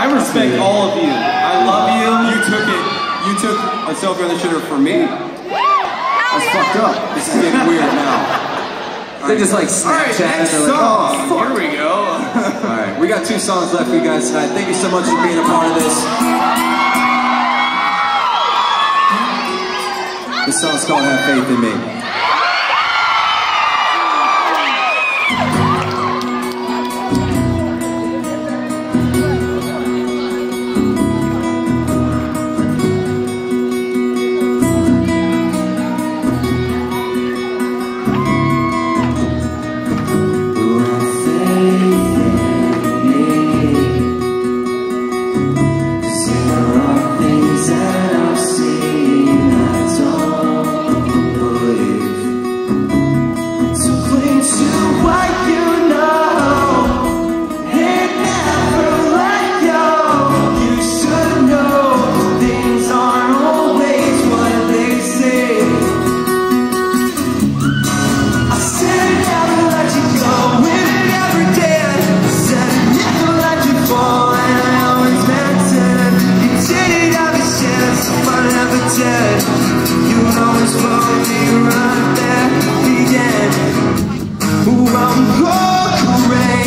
I respect all of you. I love you. You took it. You took a selfie on the shitter for me. That's fucked up. This is getting weird now. They just like All right, Snapchat. next They're like, song. oh, fuck. Here we go. All right, we got two songs left for you guys tonight. Thank you so much for being a part of this. This song's called Have Faith in Me. You always follow me right there. Ooh, I'm going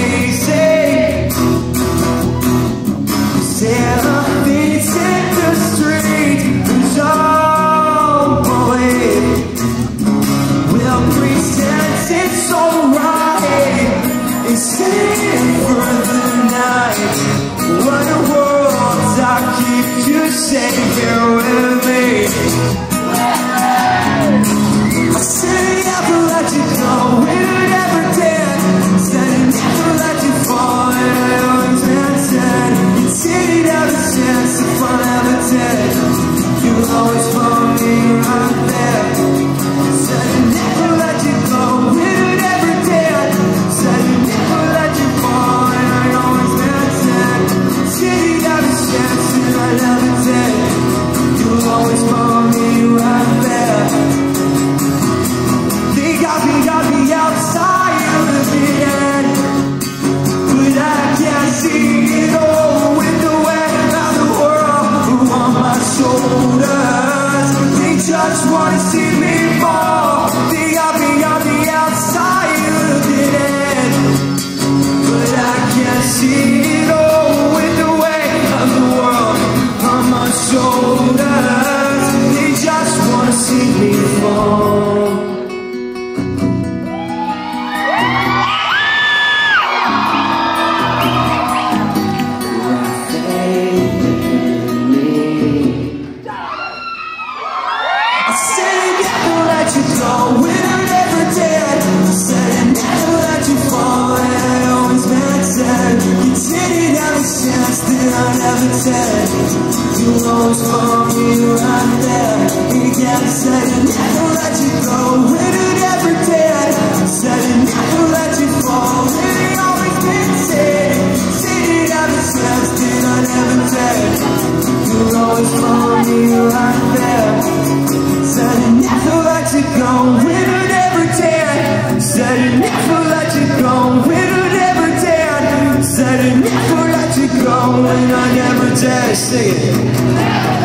always follow You always follow me right there. I never let you go did. Said I never let you fall and I always it. Chance that I did. You always me right there. Said never let you go, Fantastic. sing it.